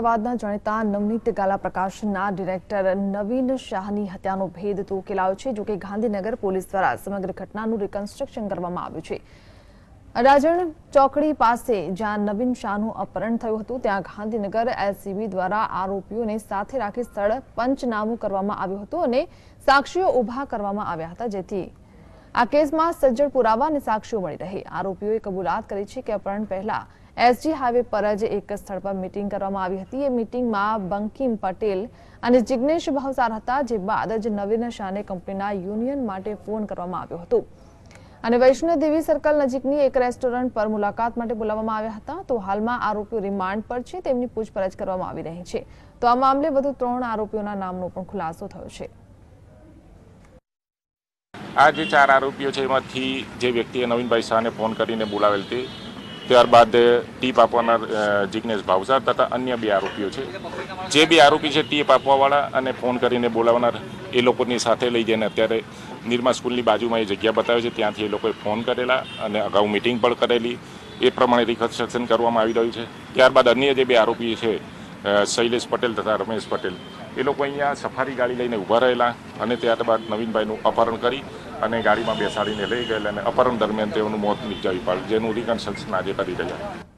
અમદાવાદના જાણીતા નવનીત ગાલા પ્રકાશનના ડિરેક્ટર નવીન શાહની હત્યાનો ભેદ તો ઉકેલાયો છે, જોકે ગાંધીનગર પોલીસ દ્વારા સમગ્ર ઘટનાનું રિકન્સ્ટ્રક્શન કરવામાં આવ્યું છે. રાજણ ચોકડી પાસે જ્યાં નવીન શાહનું અપહરણ થયું હતું, ત્યાં ગાંધીનગર એલસીબી દ્વારા આરોપીઓને સાથે રાખી સ્થળ પંચનામું કરવામાં આવ્યું હતું અને સાક્ષીઓ ઊભા કરવામાં આવ્યા હતા, જેથી આ કેસમાં સજ્જડ પુરાવા અને સાક્ષીઓ મળી રહે. આરોપીઓએ કબૂલાત કરી છે કે અપહરણ પહેલા એસજી હાઈવે પર જ એક સ્થળ પર મીટિંગ કરવામાં આવી હતી. એ મીટિંગમાં બંકિમ પટેલ અને જિજ્ઞેશ ભાવસાર હતા, જે બાદ જ નવીન શાહને કંપનીના યુનિયન માટે ફોન કરવામાં આવ્યો હતો. અને વૈષ્ણોદેવી સર્કલ નજીકની એક રેસ્ટોરન્ટ પર મુલાકાત માટે બોલાવવામાં આવ્યા હતા. તો હાલમાં આરોપીઓ રિમાન્ડ પર છે. તેમની પૂછપરછ કરવામાં આવી રહી છે. તો આ મામલે વધુ ત્રણ આરોપીઓના નામનો પણ ખુલાસો થયો છે. આ જે ચાર આરોપીઓ છે, એમાંથી જે વ્યક્તિએ નવીનભાઈ શાહને ફોન કરીને બોલાવેલ તે, ત્યારબાદ ટીપ આપવાના જિજ્ઞેશ ભાવસાર તથા અન્ય બે આરોપીઓ છે. જે બે આરોપી છે, ટીપ આપવાવાળા અને ફોન કરીને બોલાવનાર, એ લોકોની સાથે લઈ જઈને અત્યારે નિરમા સ્કૂલની બાજુમાં એ જગ્યા બતાવે છે, ત્યાંથી એ લોકોએ ફોન કરેલા અને અગાઉ મિટિંગ પણ કરેલી. એ પ્રમાણે રિકન્સ્ટ્રક્શન કરવામાં આવી રહ્યું છે. ત્યારબાદ અન્ય જે બે આરોપી છે શૈલેષ પટેલ તથા રમેશ પટેલ એ લોકો અહીંયા સફારી ગાડી લઈને ઊભા રહેલા અને ત્યારબાદ નવીનભાઈનું અપહરણ કરી અને ગાડીમાં બેસાડીને લઈ ગયેલા અને અપહરણ દરમિયાન તેઓનું મોત નીપજાવી પાડ્યું, જેનું રિકન્સ્ટ્રક્શન આજે કરી રહ્યા